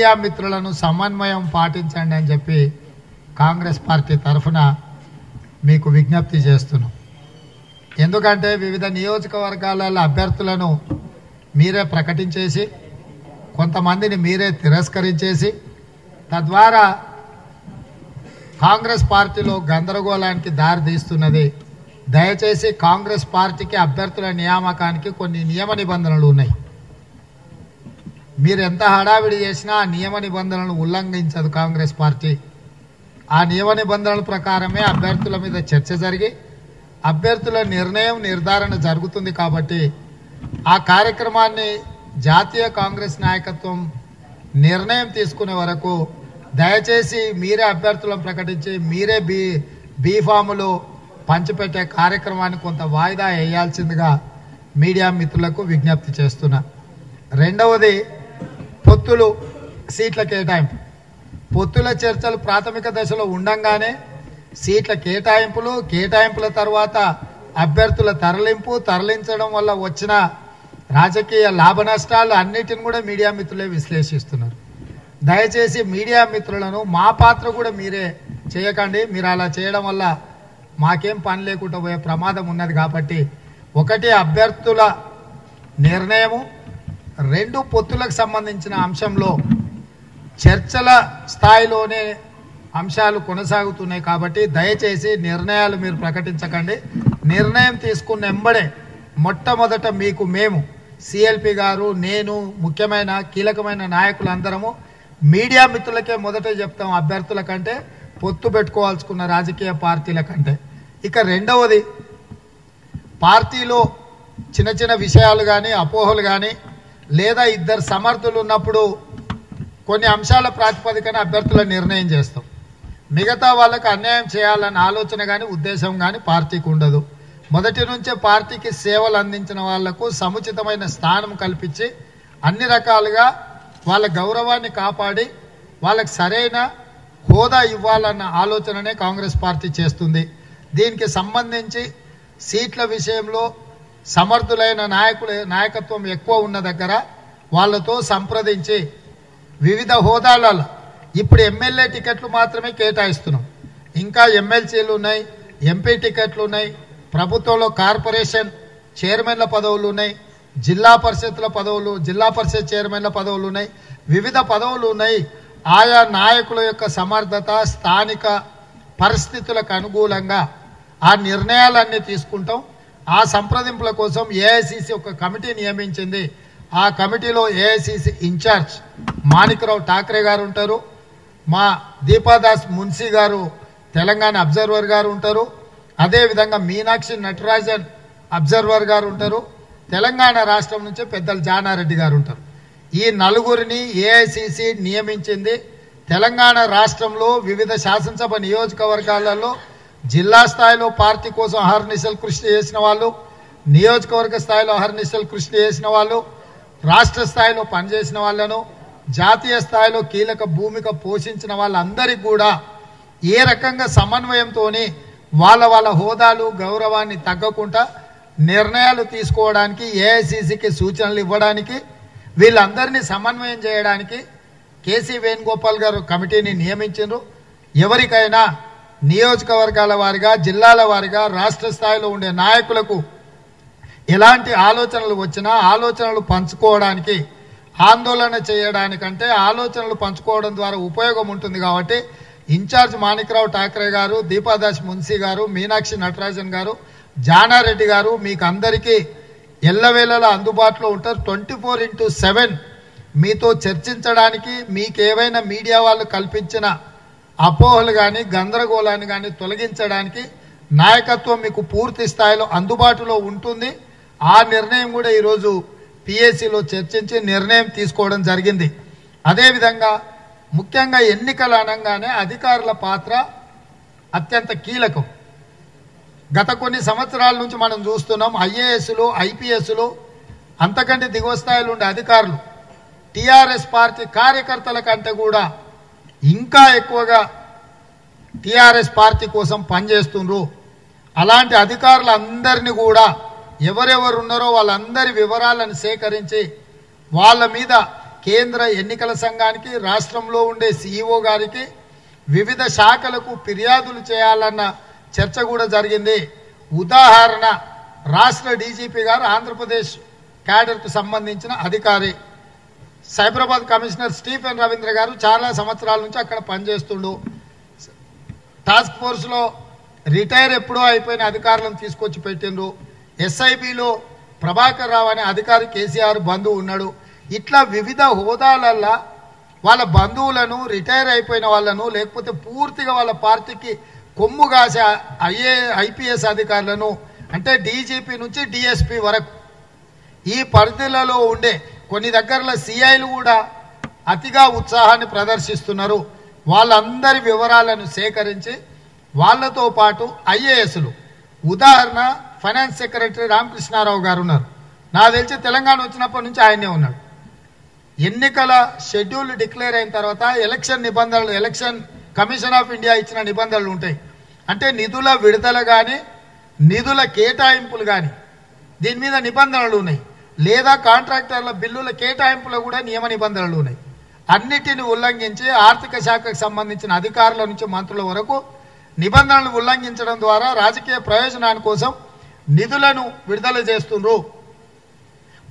Media మిత్రులను సమన్వయం పాటించండి అని చెప్పి కాంగ్రెస్ పార్టీ తరఫున మీకు విజ్ఞప్తి చేస్తున్నాం. ఎందుకంటే వివిధ నియోజకవర్గాలలో అభ్యర్థులను మీరే ప్రకటించేసి కొంతమందిని మీరే తిరస్కరించేసి తద్వారా కాంగ్రెస్ పార్టీలో గందరగోళానికి దారి తీస్తున్నది. దయచేసి కాంగ్రెస్ పార్టీకి అభ్యర్థుల నియామకానికి కొన్ని నియమ నిబంధనలు ఉన్నాయి. మీరు ఎంత హడావిడి చేసినా నియమ నిబంధనలను ఉల్లంఘించదు కాంగ్రెస్ పార్టీ. ఆ నియమ నిబంధనల ప్రకారమే అభ్యర్థుల మీద చర్చ జరిగి అభ్యర్థుల నిర్ణయం నిర్ధారణ జరుగుతుంది కాబట్టి ఆ కార్యక్రమాన్ని జాతీయ కాంగ్రెస్ నాయకత్వం నిర్ణయం తీసుకునే వరకు దయచేసి మీరే అభ్యర్థులను ప్రకటించి మీరే బీ బీఫాములు పంచిపెట్టే కార్యక్రమాన్ని కొంత వాయిదా వేయాల్సిందిగా మీడియా మిత్రులకు విజ్ఞప్తి చేస్తున్నా. రెండవది పొత్తులు సీట్ల కేటాయింపు. పొత్తుల చర్చలు ప్రాథమిక దశలో ఉండంగానే సీట్ల కేటాయింపులు కేటాయింపుల తర్వాత అభ్యర్థుల తరలింపు తరలించడం వల్ల వచ్చిన రాజకీయ లాభ నష్టాలు అన్నిటిని కూడా మీడియా మిత్రులే విశ్లేషిస్తున్నారు. దయచేసి మీడియా మిత్రులను మా పాత్ర కూడా మీరే చేయకండి. మీరు అలా చేయడం వల్ల మాకేం పని లేకుండా పోయే ప్రమాదం ఉన్నది కాబట్టి ఒకటి అభ్యర్థుల నిర్ణయము రెండు పొత్తులకు సంబంధించిన అంశంలో చర్చల స్థాయిలోనే అంశాలు కొనసాగుతున్నాయి కాబట్టి దయచేసి నిర్ణయాలు మీరు ప్రకటించకండి. నిర్ణయం తీసుకున్న ఎంబడే మొట్టమొదట మీకు మేము సిఎల్పి గారు నేను ముఖ్యమైన కీలకమైన నాయకులందరము మీడియా మిత్రులకే మొదట చెప్తాం అభ్యర్థుల కంటే పొత్తు పెట్టుకోవాల్సుకున్న రాజకీయ పార్టీల కంటే. ఇక రెండవది పార్టీలో చిన్న చిన్న విషయాలు కానీ అపోహలు కానీ లేదా ఇద్దరు సమర్థులు ఉన్నప్పుడు కొన్ని అంశాల ప్రాతిపదికన అభ్యర్థుల నిర్ణయం చేస్తాం. మిగతా వాళ్ళకు అన్యాయం చేయాలన్న ఆలోచన కానీ ఉద్దేశం కానీ పార్టీకి ఉండదు. మొదటి నుంచే పార్టీకి సేవలు అందించిన వాళ్ళకు సముచితమైన స్థానం కల్పించి అన్ని రకాలుగా వాళ్ళ గౌరవాన్ని కాపాడి వాళ్ళకి సరైన హోదా ఇవ్వాలన్న ఆలోచననే కాంగ్రెస్ పార్టీ చేస్తుంది. దీనికి సంబంధించి సీట్ల విషయంలో సమర్థులైన నాయకుల నాయకత్వం ఎక్కువ ఉన్న దగ్గర వాళ్ళతో సంప్రదించి వివిధ హోదాలలో ఇప్పుడు ఎమ్మెల్యే టికెట్లు మాత్రమే కేటాయిస్తున్నాం. ఇంకా ఎమ్మెల్సీలు ఉన్నాయి ఎంపీ టికెట్లు ఉన్నాయి ప్రభుత్వంలో కార్పొరేషన్ చైర్మన్ల పదవులు ఉన్నాయి జిల్లా పరిషత్ల పదవులు జిల్లా పరిషత్ చైర్మన్ల పదవులు ఉన్నాయి వివిధ పదవులు ఉన్నాయి. ఆయా నాయకుల యొక్క సమర్థత స్థానిక పరిస్థితులకు అనుకూలంగా ఆ నిర్ణయాలన్నీ తీసుకుంటాం. ఆ సంప్రదింపుల కోసం ఏఐసిసి ఒక కమిటీ నియమించింది. ఆ కమిటీలో ఏఐసిసి ఇన్ఛార్జ్ మాణిక్రావు ఠాక్రే గారు ఉంటారు. మా దీపాదాస్ మున్సీ గారు తెలంగాణ అబ్జర్వర్ గారు ఉంటారు. అదేవిధంగా మీనాక్షి నటరాజన్ అబ్జర్వర్ గారు ఉంటారు. తెలంగాణ రాష్ట్రం నుంచి పెద్దలు జానారెడ్డి గారు ఉంటారు. ఈ నలుగురిని ఏఐసిసి నియమించింది. తెలంగాణ రాష్ట్రంలో వివిధ శాసనసభ నియోజకవర్గాలలో జిల్లా స్థాయిలో పార్టీ కోసం అహర్నిశలు కృషి చేసిన వాళ్ళు నియోజకవర్గ స్థాయిలో అహర్నిశలు కృషి చేసిన వాళ్ళు రాష్ట్ర స్థాయిలో పనిచేసిన వాళ్ళను జాతీయ స్థాయిలో కీలక భూమిక పోషించిన వాళ్ళందరికీ కూడా ఏ రకంగా సమన్వయంతో వాళ్ళ వాళ్ళ హోదాలు గౌరవాన్ని తగ్గకుండా నిర్ణయాలు తీసుకోవడానికి ఏఐసిసికి సూచనలు ఇవ్వడానికి వీళ్ళందరినీ సమన్వయం చేయడానికి కేసీ వేణుగోపాల్ గారు కమిటీని నియమించారు ఎవరికైనా నియోజకవర్గాల వారిగా జిల్లాల వారిగా రాష్ట్ర స్థాయిలో ఉండే నాయకులకు ఎలాంటి ఆలోచనలు వచ్చినా ఆలోచనలు పంచుకోవడానికి ఆందోళన చేయడానికంటే ఆలోచనలు పంచుకోవడం ద్వారా ఉపయోగం ఉంటుంది కాబట్టి ఇన్ఛార్జ్ మాణిక్రావు ఠాక్రే గారు దీపాదాస్ మున్సీ గారు మీనాక్షి నటరాజన్ గారు జానారెడ్డి గారు మీకు అందరికీ ఎల్లవేళలా అందుబాటులో ఉంటారు. ట్వంటీ ఫోర్ ఇంటూ సెవెన్ మీతో చర్చించడానికి మీకు ఏవైనా మీడియా వాళ్ళు కల్పించిన అపోహలు కానీ గందరగోళాన్ని కానీ తొలగించడానికి నాయకత్వం మీకు పూర్తి స్థాయిలో అందుబాటులో ఉంటుంది. ఆ నిర్ణయం కూడా ఈరోజు పిఎస్సిలో చర్చించి నిర్ణయం తీసుకోవడం జరిగింది. అదేవిధంగా ముఖ్యంగా ఎన్నికలు అనగానే అధికారుల పాత్ర అత్యంత కీలకం. గత కొన్ని సంవత్సరాల నుంచి మనం చూస్తున్నాం ఐఏఎస్లు ఐపీఎస్లు అంతకంటే దిగువ స్థాయిలో ఉండే అధికారులు. టీఆర్ఎస్ పార్టీ కార్యకర్తల కంటే కూడా ఇంకా ఎక్కువగా టీఆర్ఎస్ పార్టీ కోసం పనిచేస్తుండ్రు. అలాంటి అధికారులందరినీ కూడా ఎవరెవరు ఉన్నారో వాళ్ళందరి వివరాలను సేకరించి వాళ్ళ మీద కేంద్ర ఎన్నికల సంఘానికి రాష్ట్రంలో ఉండే సీఈఓ గారికి వివిధ శాఖలకు ఫిర్యాదులు చేయాలన్న చర్చ కూడా జరిగింది. ఉదాహరణ రాష్ట్ర డీజీపీ గారు ఆంధ్రప్రదేశ్ క్యాడర్కు సంబంధించిన అధికారి సైబరాబాద్ కమిషనర్ స్టీఫెన్ రవీంద్ర గారు చాలా సంవత్సరాల నుంచి అక్కడ పనిచేస్తుండు. టాస్క్ ఫోర్స్లో రిటైర్ ఎప్పుడో అయిపోయిన అధికారులను తీసుకొచ్చి పెట్టిండ్రు. ఎస్ఐబిలో ప్రభాకర్ రావు అనే అధికారి కేసీఆర్ బంధువు ఉన్నాడు. ఇట్లా వివిధ హోదాలల్లా వాళ్ళ బంధువులను రిటైర్ అయిపోయిన వాళ్ళను లేకపోతే పూర్తిగా వాళ్ళ పార్టీకి కొమ్ము కాసే ఐఏ ఐపీఎస్ అధికారులను అంటే డీజీపీ నుంచి డిఎస్పీ వరకు ఈ పరిధిలలో ఉండే కొన్ని దగ్గరలో సిఐలు కూడా అతిగా ఉత్సాహాన్ని ప్రదర్శిస్తున్నారు. వాళ్ళందరి వివరాలను సేకరించి వాళ్ళతో పాటు ఐఏఎస్లు. ఉదాహరణ ఫైనాన్స్ సెక్రటరీ రామకృష్ణారావు గారు ఉన్నారు. నాకు తెలిసి తెలంగాణ వచ్చినప్పటి నుంచి ఆయనే ఉన్నాడు. ఎన్నికల షెడ్యూల్ డిక్లేర్ అయిన తర్వాత ఎలక్షన్ నిబంధనలు ఎలక్షన్ కమిషన్ ఆఫ్ ఇండియా ఇచ్చిన నిబంధనలు ఉంటాయి. అంటే నిధుల విడుదల కానీ నిధుల కేటాయింపులు కానీ దీని మీద నిబంధనలు ఉన్నాయి. లేదా కాంట్రాక్టర్ల బిల్లుల కేటాయింపులో కూడా నియమ నిబంధనలు ఉన్నాయి. అన్నిటిని ఉల్లంఘించి ఆర్థిక శాఖకు సంబంధించిన అధికారుల నుంచి మంత్రుల వరకు నిబంధనలు ఉల్లంఘించడం ద్వారా రాజకీయ ప్రయోజనాని కోసం నిధులను విడుదల చేస్తుండ్రు.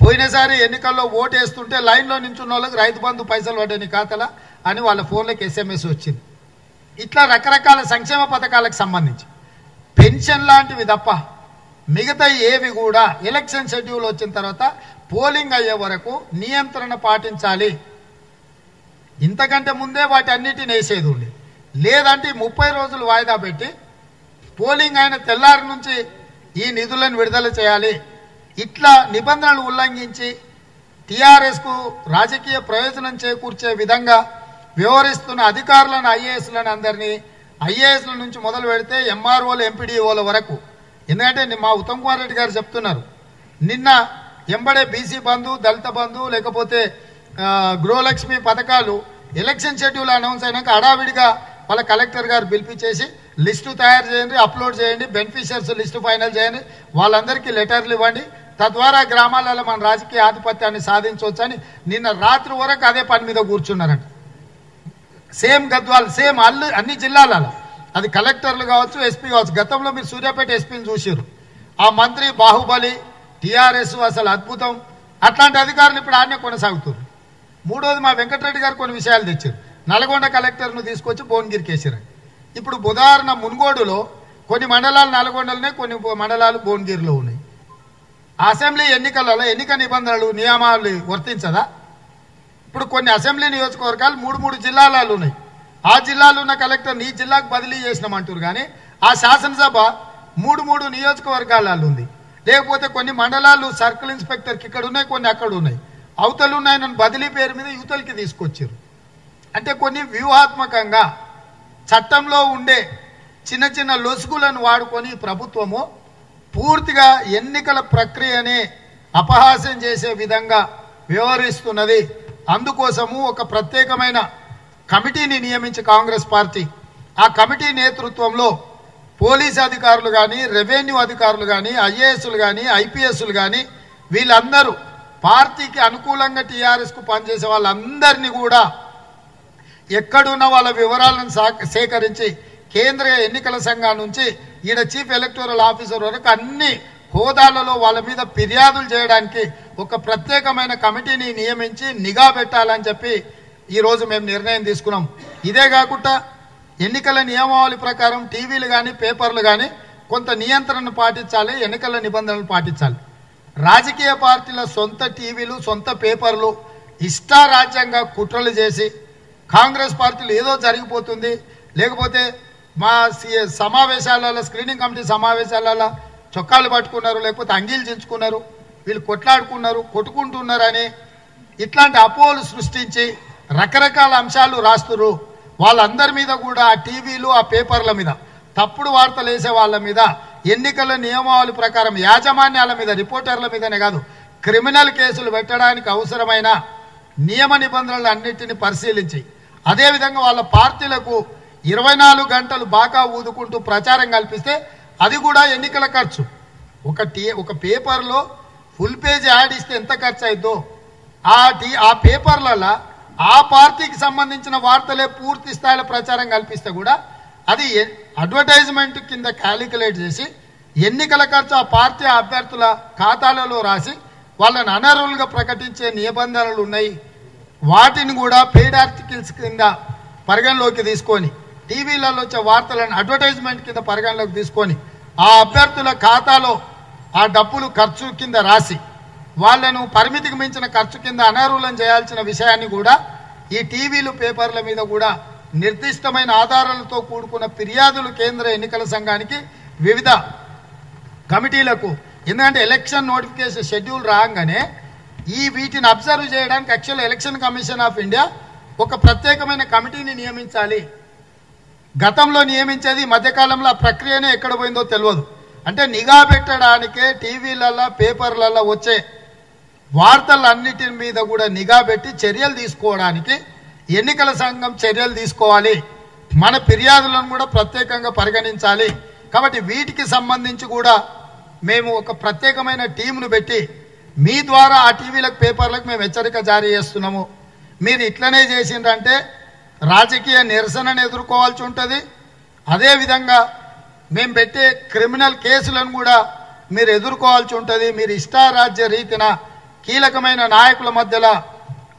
పోయినసారి ఎన్నికల్లో ఓటు వేస్తుంటే లైన్లో నించున్న వాళ్ళకి రైతు బంధు పైసలు పడ్డాయి నీ అని వాళ్ళ ఫోన్లోకి ఎస్ఎంఎస్ వచ్చింది. ఇట్లా రకరకాల సంక్షేమ పథకాలకు సంబంధించి పెన్షన్ లాంటివి తప్ప మిగతా ఏవి కూడా ఎలక్షన్ షెడ్యూల్ వచ్చిన తర్వాత పోలింగ్ అయ్యే వరకు నియంత్రణ పాటించాలి. ఇంతకంటే ముందే వాటి అన్నిటిని వేసేది ఉండి. లేదంటే ముప్పై రోజులు వాయిదా పెట్టి పోలింగ్ అయిన తెల్లారి నుంచి ఈ నిధులను విడుదల చేయాలి. ఇట్లా నిబంధనలు ఉల్లంఘించి టీఆర్ఎస్కు రాజకీయ ప్రయోజనం చేకూర్చే విధంగా వ్యవహరిస్తున్న అధికారులను ఐఏఎస్లను అందరినీ ఐఏఎస్ల నుంచి మొదలు పెడితే ఎంఆర్ఓలు ఎంపీడీఓల వరకు ఎందుకంటే ని- మా ఉత్తమ్ కుమార్ రెడ్డి గారు చెప్తున్నారు. నిన్న ఎంబడే బీసీ బంధు దళిత బంధు లేకపోతే గృహలక్ష్మి పథకాలు ఎలక్షన్ షెడ్యూల్ అనౌన్స్ అయినాక హడావిడిగా వాళ్ళ కలెక్టర్ గారు పిలిపించేసి లిస్టు తయారు చేయండి అప్లోడ్ చేయండి బెనిఫిషియర్స్ లిస్టు ఫైనల్ చేయండి వాళ్ళందరికీ లెటర్లు ఇవ్వండి. తద్వారా గ్రామాలలో మన రాజకీయ ఆధిపత్యాన్ని సాధించవచ్చని నిన్న రాత్రి వరకు అదే పని మీద కూర్చున్నారంట. సేమ్ గద్వాల్ సేమ్ అల్లు అన్ని జిల్లాలలో. అది కలెక్టర్లు కావచ్చు ఎస్పీ కావచ్చు. గతంలో మీరు సూర్యాపేట ఎస్పీని చూసారు ఆ మంత్రి బాహుబలి టీఆర్ఎస్ అసలు అద్భుతం. అట్లాంటి అధికారులు ఇప్పుడు ఆడనే కొనసాగుతున్నారు. మూడోది మా వెంకటరెడ్డి గారు కొన్ని విషయాలు తెచ్చారు నల్గొండ కలెక్టర్ను తీసుకొచ్చి భువనగిరికి వేసారు ఇప్పుడు ఉదాహరణ మున్గోడులో కొన్ని మండలాలు నల్గొండలోనే కొన్ని మండలాలు భువనగిరిలో ఉన్నాయి. అసెంబ్లీ ఎన్నికలలో ఎన్నిక నిబంధనలు నియమాలు వర్తించదా? ఇప్పుడు కొన్ని అసెంబ్లీ నియోజకవర్గాలు మూడు మూడు జిల్లాలలో ఉన్నాయి. ఆ జిల్లాలో ఉన్న కలెక్టర్ని ఈ జిల్లాకు బదిలీ చేసినామంటారు కానీ ఆ శాసనసభ మూడు మూడు నియోజకవర్గాలలో ఉంది. లేకపోతే కొన్ని మండలాలు సర్కిల్ ఇన్స్పెక్టర్కి ఇక్కడ ఉన్నాయి కొన్ని అక్కడ ఉన్నాయి. అవతలు ఉన్నాయి నన్ను బదిలీ పేరు మీద యువతలకి తీసుకొచ్చారు అంటే కొన్ని వ్యూహాత్మకంగా చట్టంలో ఉండే చిన్న చిన్న లొసుగులను వాడుకొని ప్రభుత్వము పూర్తిగా ఎన్నికల ప్రక్రియనే అపహాస్యం చేసే విధంగా వ్యవహరిస్తున్నది. అందుకోసము ఒక ప్రత్యేకమైన కమిటీని నియమించి కాంగ్రెస్ పార్టీ. ఆ కమిటీ నేతృత్వంలో పోలీస్ అధికారులు కానీ రెవెన్యూ అధికారులు కానీ ఐఏఎస్లు కానీ ఐపీఎస్లు కానీ వీళ్ళందరూ పార్టీకి అనుకూలంగా టీఆర్ఎస్కు పనిచేసే వాళ్ళందరినీ కూడా ఎక్కడున్న వాళ్ళ వివరాలను సేకరించి కేంద్ర ఎన్నికల సంఘం నుంచి ఈడ చీఫ్ ఎలక్టోరల్ ఆఫీసర్ వరకు అన్ని హోదాలలో వాళ్ళ మీద ఫిర్యాదులు చేయడానికి ఒక ప్రత్యేకమైన కమిటీని నియమించి నిఘా పెట్టాలని చెప్పి ఈరోజు మేము నిర్ణయం తీసుకున్నాం. ఇదే కాకుండా ఎన్నికల నియమావళి ప్రకారం టీవీలు కానీ పేపర్లు కానీ కొంత నియంత్రణ పాటించాలి ఎన్నికల నిబంధనలు పాటించాలి. రాజకీయ పార్టీల సొంత టీవీలు సొంత పేపర్లు ఇష్టారాజ్యంగా కుట్రలు చేసి కాంగ్రెస్ పార్టీలు ఏదో జరిగిపోతుంది. లేకపోతే మా సమావేశాలలో స్క్రీనింగ్ కమిటీ సమావేశాలలో చొక్కాలు పట్టుకున్నారు లేకపోతే అంగీలు చించుకున్నారు వీళ్ళు కొట్లాడుకున్నారు కొట్టుకుంటున్నారని ఇట్లాంటి అపోహలు సృష్టించి రకరకాల అంశాలు రాస్తురు వాళ్ళందరి మీద కూడా ఆ టీవీలు ఆ పేపర్ల మీద. తప్పుడు వార్తలు వేసే వాళ్ళ మీద ఎన్నికల నియమావళి ప్రకారం యాజమాన్యాల మీద రిపోర్టర్ల మీదనే కాదు క్రిమినల్ కేసులు పెట్టడానికి అవసరమైన నియమ నిబంధనలు అన్నింటినీ పరిశీలించి అదేవిధంగా వాళ్ళ పార్టీలకు ఇరవై నాలుగు గంటలు బాగా ఊదుకుంటూ ప్రచారం కల్పిస్తే అది కూడా ఎన్నికల ఖర్చు. ఒక టీ ఒక పేపర్లో ఫుల్ పేజ్ యాడ్ ఇస్తే ఎంత ఖర్చు అవుతుందో ఆ టీ ఆ పేపర్లలో ఆ పార్టీకి సంబంధించిన వార్తలే పూర్తి స్థాయిలో ప్రచారం కల్పిస్తే కూడా అది అడ్వర్టైజ్మెంట్ కింద క్యాలిక్యులేట్ చేసి ఎన్నికల ఖర్చు ఆ పార్టీ అభ్యర్థుల ఖాతాలలో రాసి వాళ్ళని అనర్హులుగా ప్రకటించే నిబంధనలు ఉన్నాయి. వాటిని కూడా పెయిడ్ ఆర్టికల్స్ కింద పరిగణలోకి తీసుకొని టీవీలలో వచ్చే వార్తలను అడ్వర్టైజ్మెంట్ కింద పరిగణలోకి తీసుకొని ఆ అభ్యర్థుల ఖాతాలో ఆ డబ్బులు ఖర్చు కింద రాసి వాళ్ళను పరిమితికి మించిన ఖర్చు కింద అనర్హులను చేయాల్సిన విషయాన్ని కూడా ఈ టీవీలు పేపర్ల మీద కూడా నిర్దిష్టమైన ఆధారాలతో కూడుకున్న ఫిర్యాదులు కేంద్ర ఎన్నికల సంఘానికి వివిధ కమిటీలకు. ఎందుకంటే ఎలక్షన్ నోటిఫికేషన్ షెడ్యూల్ రాగానే ఈ వీటిని అబ్జర్వ్ చేయడానికి actual election commission of India ఒక ప్రత్యేకమైన కమిటీని నియమించాలి. గతంలో నియమించేది మధ్యకాలంలో ఆ ప్రక్రియనే ఎక్కడ పోయిందో తెలియదు. అంటే నిఘా పెట్టడానికే టీవీలలో పేపర్లలో వచ్చే వార్తలన్నిటి మీద కూడా నిఘా పెట్టి చర్యలు తీసుకోవడానికి ఎన్నికల సంఘం చర్యలు తీసుకోవాలి. మన ఫిర్యాదులను కూడా ప్రత్యేకంగా పరిగణించాలి. కాబట్టి వీటికి సంబంధించి కూడా మేము ఒక ప్రత్యేకమైన టీంను పెట్టి మీ ద్వారా ఆ టీవీలకు పేపర్లకు మేము హెచ్చరిక జారీ చేస్తున్నాము. మీరు ఇట్లనే చేసిండ్రంటే రాజకీయ నిరసనను ఎదుర్కోవాల్సి ఉంటుంది. అదేవిధంగా మేము పెట్టే క్రిమినల్ కేసులను కూడా మీరు ఎదుర్కోవాల్సి ఉంటుంది. మీరు ఇష్టారాజ్య రీతిన కీలకమైన నాయకుల మధ్యలో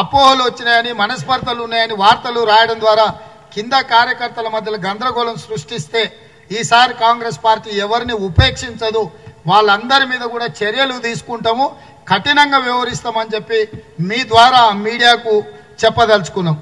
అపోహలు వచ్చినాయని మనస్పర్ధలు ఉన్నాయని వార్తలు రాయడం ద్వారా కింద కార్యకర్తల మధ్యలో గందరగోళం సృష్టిస్తే ఈసారి కాంగ్రెస్ పార్టీ ఎవరిని ఉపేక్షించదు? వాళ్ళందరి మీద కూడా చర్యలు తీసుకుంటాము కఠినంగా వ్యవహరిస్తామని చెప్పి మీ ద్వారా మీడియాకు చెప్పదలుచుకున్నాం.